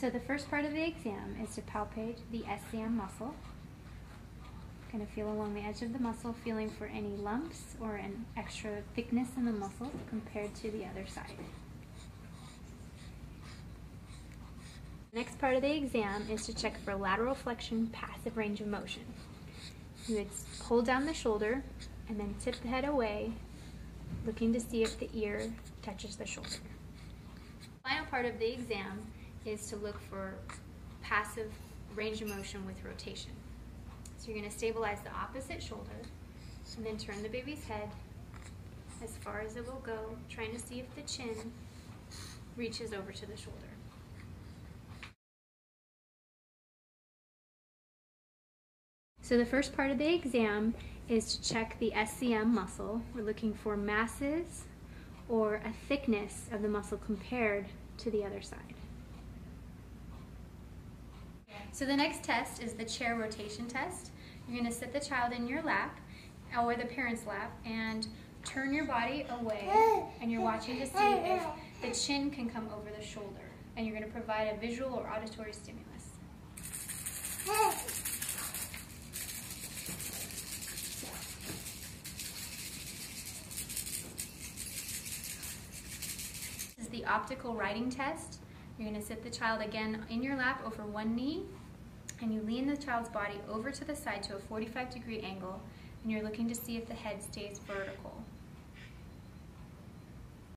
So the first part of the exam is to palpate the SCM muscle. Kind of feel along the edge of the muscle, feeling for any lumps or an extra thickness in the muscle compared to the other side. Next part of the exam is to check for lateral flexion passive range of motion. You would hold down the shoulder and then tip the head away, looking to see if the ear touches the shoulder. Final part of the exam is to look for passive range of motion with rotation. So you're going to stabilize the opposite shoulder and then turn the baby's head as far as it will go, trying to see if the chin reaches over to the shoulder. So the first part of the exam is to check the SCM muscle. We're looking for masses or a thickness of the muscle compared to the other side. So the next test is the chair rotation test. You're going to sit the child in your lap or the parent's lap and turn your body away and you're watching to see if the chin can come over the shoulder and you're going to provide a visual or auditory stimulus. This is the optical righting test. You're going to sit the child again in your lap over one knee and you lean the child's body over to the side to a 45 degree angle and you're looking to see if the head stays vertical.